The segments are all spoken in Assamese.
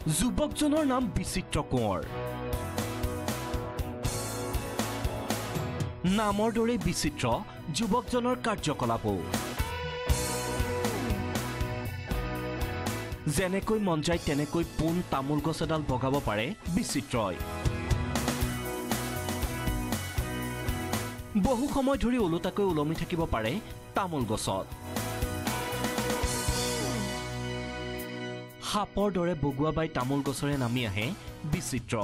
যুৱকজনৰ নাম বিচিত্ৰ কোঁৱৰ। নামৰ দৰে বিচিত্ৰ যুৱকজনৰ কাৰ্যকলাপো। যেনেকৈ মন যায় তেনেকৈ পোন তামোল গছ এডাল বগাব পাৰে বিচিত্ৰই। বহু সময় ধৰি ওলোটাকৈ ওলমি থাকিব পাৰে তামোল গছত। সাপৰ দৰে বগোৱা বাই তামোল গছৰে নামি আহে বিচিত্ৰ।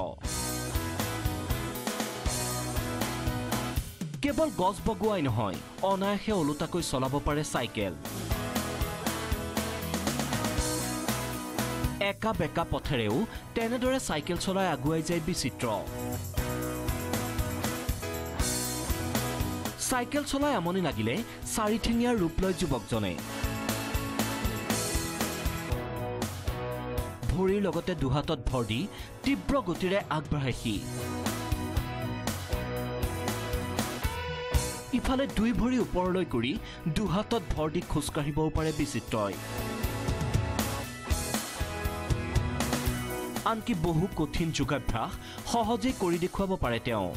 কেৱল গছ বগোৱাই নহয় অনায়াসে ওলোটাকৈ চলাব পাৰে চাইকেল। একা বেকা পথেৰেও তেনেদৰে চাইকেল চলাই আগুৱাই যায় বিচিত্ৰ। চাইকেল চলাই আমনি লাগিলে চাৰিঠেঙীয়া ৰূপ লয় যুৱকজনে। ভৰিৰ লগতে দুহাতত ভৰ দি তীব্ৰ গতিৰে আগবাঢ়ে সি ইফালে দুই ভৰি ওপৰলৈ কৰি দুহাতত ভৰ দি খোজকাঢ়িবও পাৰে বিচিত্ৰই। আনকি বহু কঠিন যোগাভ্যাস সহজেই কৰি দেখুৱাব পাৰে তেওঁ।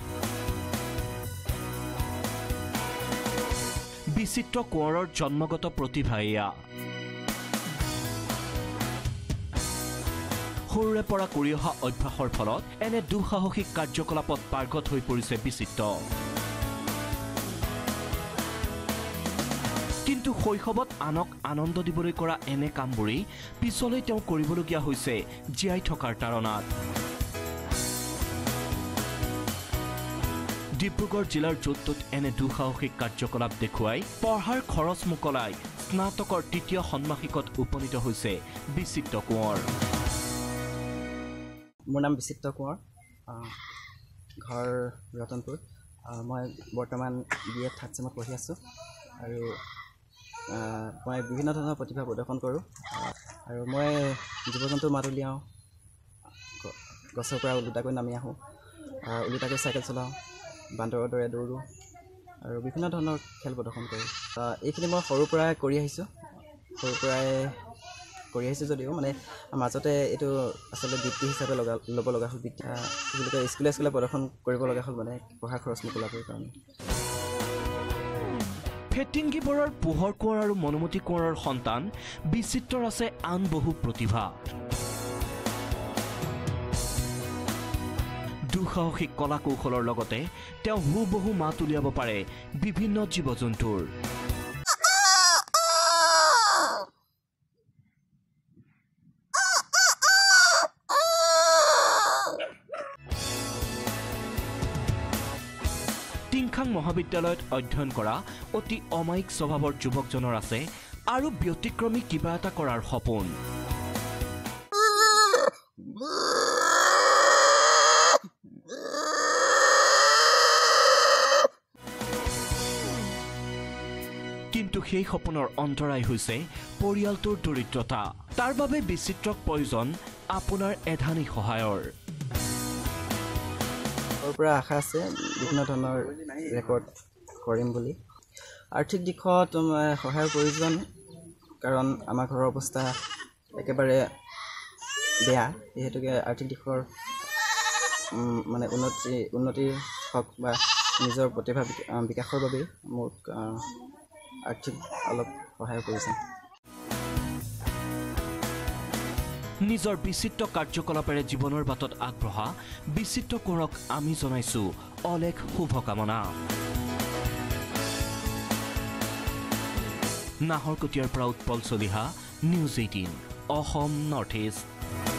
বিচিত্ৰ কোঁৱৰৰ জন্মগত প্ৰতিভা এয়া। সৰুৰে পৰা কৰি অহা অভ্যাসৰ ফলত এনে দুঃসাহসিক কাৰ্যকলাপত পাৰ্গত হৈ পৰিছে বিচিত্ৰ। কিন্তু শৈশৱত আনক আনন্দ দিবলৈ কৰা এনে কামবোৰেই পিছলৈ তেওঁ কৰিবলগীয়া হৈছে জীয়াই থকাৰ তাৰণাত ডিব্ৰুগড় জিলাৰ য'ত ত'ত এনে দুঃসাহসিক কাৰ্যকলাপ দেখুৱাই পঢ়াৰ খৰচ মোকলাই স্নাতকৰ তৃতীয় ষণ্মাসিকত উপনীত হৈছে বিচিত্ৰ কোঁৱৰ। মোৰ নাম বিচিত্ৰ কোঁৱৰ ঘৰ ৰতনপুৰ। মই বৰ্তমান বি এড থাৰ্ড চেমত পঢ়ি আছোঁ আৰু মই বিভিন্ন ধৰণৰ প্ৰতিভা প্ৰদৰ্শন কৰোঁ। আৰু মই জীৱ জন্তুৰ মাত উলিয়াওঁ গছৰ পৰা ওলোটাকৈ নামি আহোঁ ওলোটাকৈ চাইকেল চলাওঁ বান্দৰৰ দৰে দৌৰোঁ আৰু বিভিন্ন ধৰণৰ খেল প্ৰদৰ্শন কৰোঁ। এইখিনি মই সৰুৰ পৰাই কৰি আহিছোঁ। সৰুৰ পৰাই কৰি আহিছোঁ যদিও মানে মাজতে এইটো আচলতে বৃত্তি হিচাপে লগা ল'ব লগা হ'ল বৃত্তি কি বুলি কয় স্কুলে স্কুলে প্ৰদৰ্শন কৰিব লগা হ'ল মানে পঢ়া খৰচ মোকলাবৰ কাৰণে। ফেটিংগিবৰৰ পোহৰ কোঁৱৰ আৰু মনোমতী কোঁৱৰৰ সন্তান বিচিত্ৰৰ আছে আন বহু প্ৰতিভা। দুঃসাহসিক কলা কৌশলৰ লগতে তেওঁ হুবহু মাত উলিয়াব পাৰে বিভিন্ন জীৱ জন্তুৰ টিংখাং মহাবিদ্যালয়ত অধ্যয়ন কৰা অতি অমায়িক স্বভাৱৰ যুৱকজনৰ আছে আৰু ব্যতিক্ৰমী কিবা এটা কৰাৰ সপোন। কিন্তু সেই সপোনৰ অন্তৰায় হৈছে পৰিয়ালটোৰ দৰিদ্ৰতা। তাৰ বাবে বিচিত্ৰক প্ৰয়োজন আপোনাৰ এধানি সহায়ৰ। পৰা আশা আছে বিভিন্ন ধৰণৰ ৰেকৰ্ড কৰিম বুলি। আৰ্থিক দিশত সহায়ৰ প্ৰয়োজন কাৰণ আমাৰ ঘৰৰ অৱস্থা একেবাৰে বেয়া যিহেতুকে আৰ্থিক দিশৰ মানে উন্নতি উন্নতিৰ হওক বা নিজৰ প্ৰতিভা বিকাশৰ বাবেই মোক আৰ্থিক অলপ সহায়ৰ প্ৰয়োজন। নিজৰ বিচিত্ৰ কাৰ্যকলাপেৰে জীৱনৰ বাটত আগবঢ়া বিচিত্ৰ কোঁৱৰক আমি জনাইছো। অলেখ শুভকামনা। নাহৰকটীয়াৰ পৰা Utpal Chaliha news eighteen Assam north east.